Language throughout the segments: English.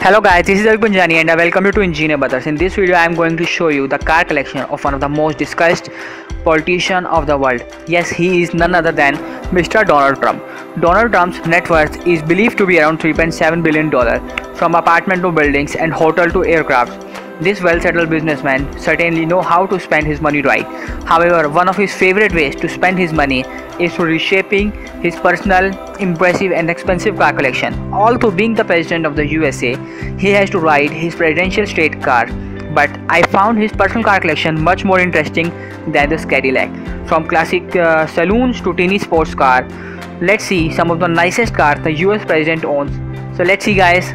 Hello guys, this is Avi Punjani and I welcome you to Engineer Brothers. In this video, I am going to show you the car collection of one of the most discussed politician of the world. Yes, he is none other than Mr. Donald Trump. Donald Trump's net worth is believed to be around 3.7 billion dollar, from apartment to buildings and hotel to aircraft. This well-settled businessman certainly know how to spend his money right. However, one of his favorite ways to spend his money is through reshaping his personal, impressive and expensive car collection. Although being the president of the USA, he has to ride his presidential state car. But I found his personal car collection much more interesting than the Cadillac. From classic uh, saloons to teeny sports car, let's see some of the nicest cars the US president owns. So let's see guys.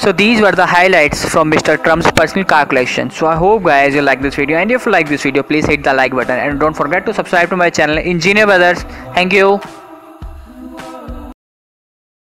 So these were the highlights from Mr. Trump's personal car collection. So I hope guys you like this video and if you like this video please hit the like button and don't forget to subscribe to my channel Engineer Brothers. Thank you.